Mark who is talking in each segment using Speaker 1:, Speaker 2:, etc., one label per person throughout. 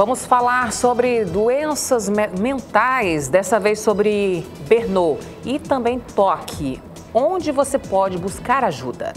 Speaker 1: Vamos falar sobre doenças mentais, dessa vez sobre Bernou e também toque. Onde você pode buscar ajuda?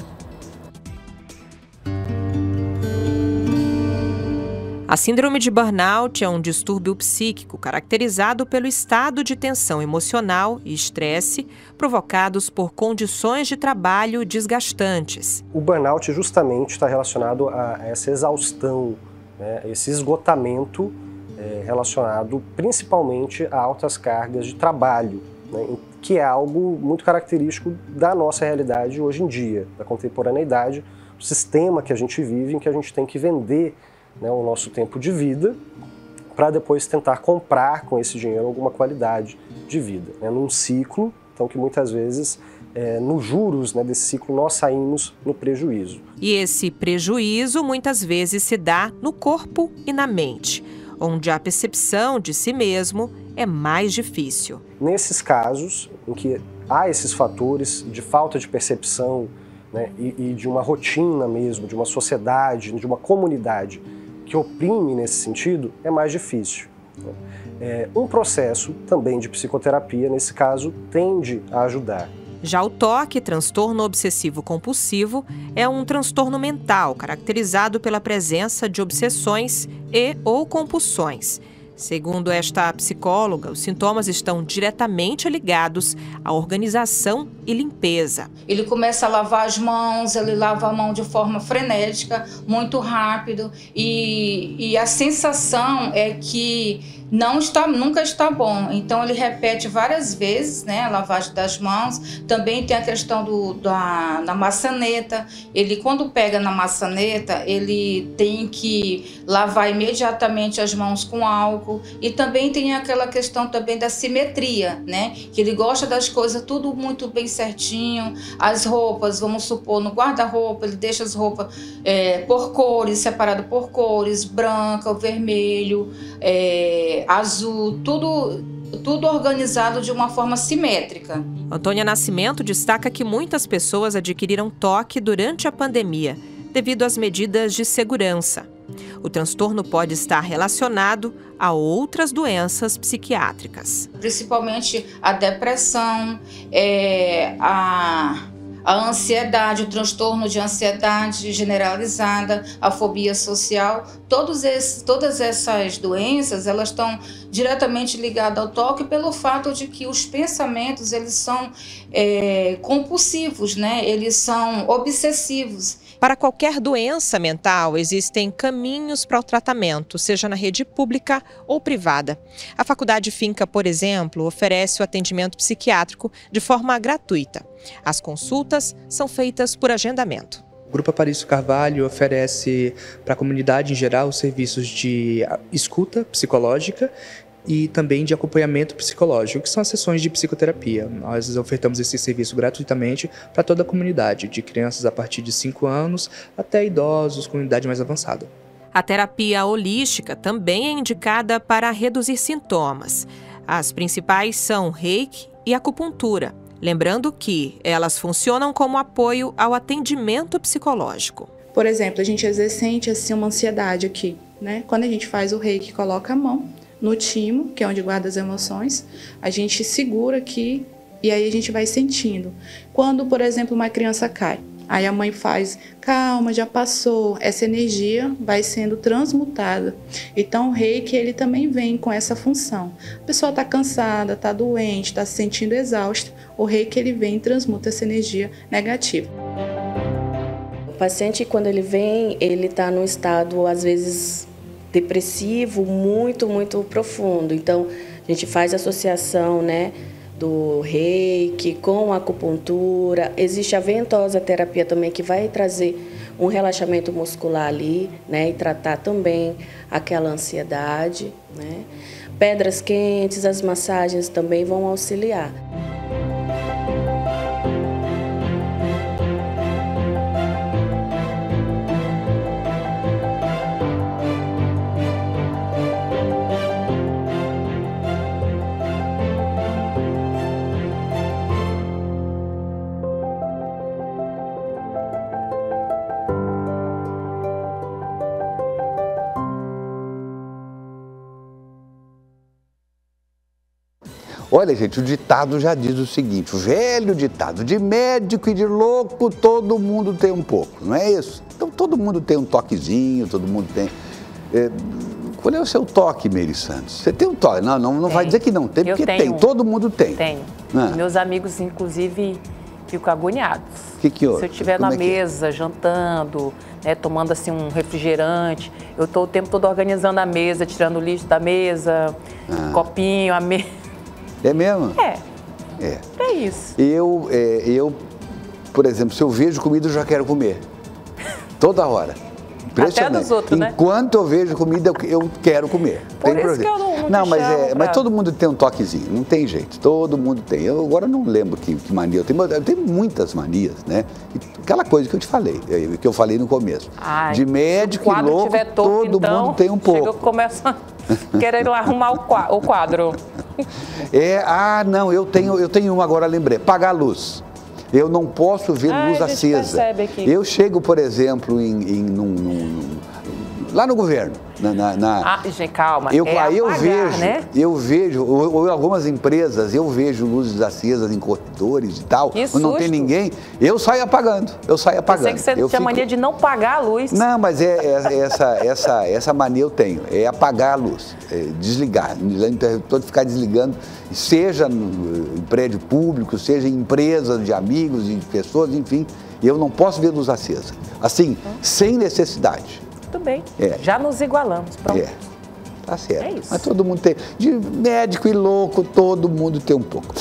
Speaker 1: A síndrome de burnout é um distúrbio psíquico caracterizado pelo estado de tensão emocional e estresse provocados por condições de trabalho desgastantes.
Speaker 2: O burnout justamente está relacionado a essa exaustão né, esse esgotamento é, relacionado principalmente a altas cargas de trabalho, né, que é algo muito característico da nossa realidade hoje em dia, da contemporaneidade, o sistema que a gente vive, em que a gente tem que vender né, o nosso tempo de vida para depois tentar comprar com esse dinheiro alguma qualidade de vida, né, num ciclo, então que muitas vezes é, nos juros né, desse ciclo, nós saímos no prejuízo.
Speaker 1: E esse prejuízo muitas vezes se dá no corpo e na mente, onde a percepção de si mesmo é mais difícil.
Speaker 2: Nesses casos em que há esses fatores de falta de percepção né, e, e de uma rotina mesmo, de uma sociedade, de uma comunidade que oprime nesse sentido, é mais difícil. É, um processo também de psicoterapia, nesse caso, tende a ajudar.
Speaker 1: Já o toque, transtorno obsessivo compulsivo, é um transtorno mental caracterizado pela presença de obsessões e ou compulsões. Segundo esta psicóloga, os sintomas estão diretamente ligados à organização e limpeza.
Speaker 3: Ele começa a lavar as mãos, ele lava a mão de forma frenética, muito rápido, e, e a sensação é que não está, nunca está bom. Então ele repete várias vezes, né, a lavagem das mãos. Também tem a questão do, da, da maçaneta. Ele quando pega na maçaneta, ele tem que lavar imediatamente as mãos com álcool. E também tem aquela questão também da simetria, né, que ele gosta das coisas tudo muito bem certinho. As roupas, vamos supor, no guarda-roupa ele deixa as roupas é, por cores, separado por cores, branca, vermelho. É, azul, tudo tudo organizado de uma forma simétrica.
Speaker 1: Antônia Nascimento destaca que muitas pessoas adquiriram toque durante a pandemia, devido às medidas de segurança. O transtorno pode estar relacionado a outras doenças psiquiátricas.
Speaker 3: Principalmente a depressão, é, a a ansiedade, o transtorno de ansiedade generalizada, a fobia social, todos esses, todas essas doenças elas estão diretamente ligadas ao toque pelo fato de que os pensamentos eles são é, compulsivos, né? Eles são obsessivos.
Speaker 1: Para qualquer doença mental, existem caminhos para o tratamento, seja na rede pública ou privada. A Faculdade Finca, por exemplo, oferece o atendimento psiquiátrico de forma gratuita. As consultas são feitas por agendamento.
Speaker 4: O Grupo Aparício Carvalho oferece para a comunidade em geral serviços de escuta psicológica e também de acompanhamento psicológico, que são as sessões de psicoterapia. Nós ofertamos esse serviço gratuitamente para toda a comunidade, de crianças a partir de 5 anos até idosos com idade mais avançada.
Speaker 1: A terapia holística também é indicada para reduzir sintomas. As principais são reiki e acupuntura. Lembrando que elas funcionam como apoio ao atendimento psicológico.
Speaker 5: Por exemplo, a gente às vezes sente assim, uma ansiedade aqui, né? Quando a gente faz o reiki, coloca a mão no timo, que é onde guarda as emoções, a gente segura aqui e aí a gente vai sentindo. Quando, por exemplo, uma criança cai, aí a mãe faz, calma, já passou, essa energia vai sendo transmutada. Então o reiki ele também vem com essa função. A pessoa está cansada, está doente, está se sentindo exausta, o reiki ele vem e transmuta essa energia negativa.
Speaker 6: O paciente, quando ele vem, ele está num estado, às vezes, depressivo muito, muito profundo. Então, a gente faz associação, né? do reiki, com acupuntura. Existe a ventosa terapia também que vai trazer um relaxamento muscular ali, né, e tratar também aquela ansiedade, né? Pedras quentes, as massagens também vão auxiliar.
Speaker 7: Olha, gente, o ditado já diz o seguinte: o velho ditado, de médico e de louco, todo mundo tem um pouco, não é isso? Então todo mundo tem um toquezinho, todo mundo tem. É, qual é o seu toque, Meire Santos? Você tem um toque? Não, não, não vai dizer que não tem, porque tem. Todo mundo tem.
Speaker 8: Tenho. Ah. Meus amigos, inclusive, ficam agoniados.
Speaker 7: O que, que houve?
Speaker 8: Se eu estiver na é, é mesa, jantando, né, tomando assim um refrigerante, eu estou o tempo todo organizando a mesa, tirando o lixo da mesa, ah. copinho, a mesa.
Speaker 7: É mesmo?
Speaker 8: É. É. É isso.
Speaker 7: Eu, é, eu, por exemplo, se eu vejo comida, eu já quero comer. Toda hora.
Speaker 8: Até dos outros,
Speaker 7: né? Enquanto eu vejo comida, eu quero comer.
Speaker 8: Por tem isso que eu não,
Speaker 7: não, não mas, é, pra... mas todo mundo tem um toquezinho, não tem jeito. Todo mundo tem. Eu agora não lembro que, que mania eu tenho, eu tenho muitas manias, né? E aquela coisa que eu te falei, eh, que eu falei no começo. Ai, de médico e louco, todo então, mundo tem um pouco. Chega, eu
Speaker 8: começo a querer arrumar o quadro.
Speaker 7: É, ah, não, eu tenho, eu tenho uma agora, lembrei. Pagar a luz. Eu não posso ver ah, luz acesa. Eu chego, por exemplo, em, em num, num, lá no governo. Na, na, na...
Speaker 8: Ah, gente, calma.
Speaker 7: Eu, é aí apagar, eu vejo, né? eu vejo, ou, ou, algumas empresas, eu vejo luzes acesas em corredores e tal, que não tem ninguém, eu saio apagando, eu saio apagando. Eu
Speaker 8: sei que você
Speaker 7: eu
Speaker 8: tinha fico... mania de não pagar a luz.
Speaker 7: Não, mas é, é, essa, essa, essa mania eu tenho, é apagar a luz, é desligar, todo ficar desligando, seja em prédio público, seja em empresas de amigos, de pessoas, enfim, eu não posso ver luz acesa. Assim, sem necessidade
Speaker 8: muito bem. É. Já nos igualamos. Pronto. É.
Speaker 7: Tá certo. É isso. Mas todo mundo tem. De médico e louco, todo mundo tem um pouco.